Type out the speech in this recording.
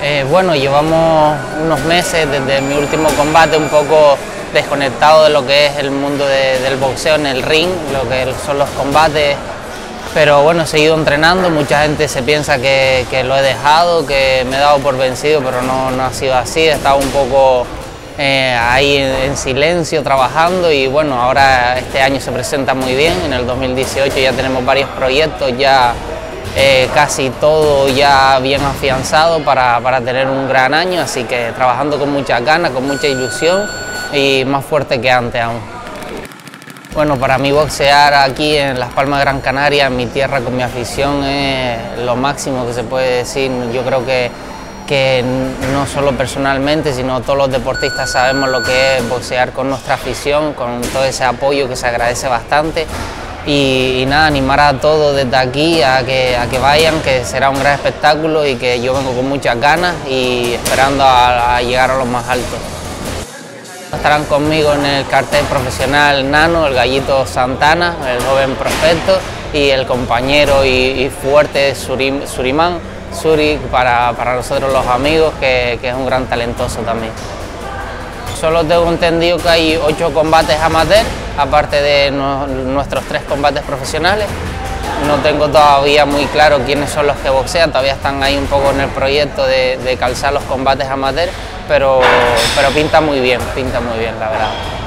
Eh, bueno, llevamos unos meses desde mi último combate un poco desconectado de lo que es el mundo del boxeo en el ring, lo que son los combates, pero bueno, he seguido entrenando, mucha gente se piensa que, lo he dejado, que me he dado por vencido, pero no, no ha sido así, he estado un poco eh, ahí en, silencio trabajando y bueno, ahora este año se presenta muy bien, en el 2018 ya tenemos varios proyectos ya eh, casi todo ya bien afianzado para, tener un gran año, así que trabajando con mucha ganas, con mucha ilusión y más fuerte que antes aún. Bueno, para mí boxear aquí en Las Palmas de Gran Canaria, en mi tierra, con mi afición, es lo máximo que se puede decir. Yo creo que, que no solo personalmente, sino todos los deportistas sabemos lo que es boxear con nuestra afición, con todo ese apoyo que se agradece bastante y, nada, animar a todos desde aquí a que, a que vayan, que será un gran espectáculo y que yo vengo con muchas ganas y esperando a, llegar a los más altos. Estarán conmigo en el cartel profesional Nano, el gallito Santana, el joven prospecto y el compañero y, fuerte Surimán, Suri para, nosotros los amigos, que, que es un gran talentoso también. Solo tengo entendido que hay ocho combates amateur aparte de nuestros tres combates profesionales. No tengo todavía muy claro quiénes son los que boxean, todavía están ahí un poco en el proyecto de, calzar los combates amateur, pero, pero pinta muy bien, pinta muy bien la verdad.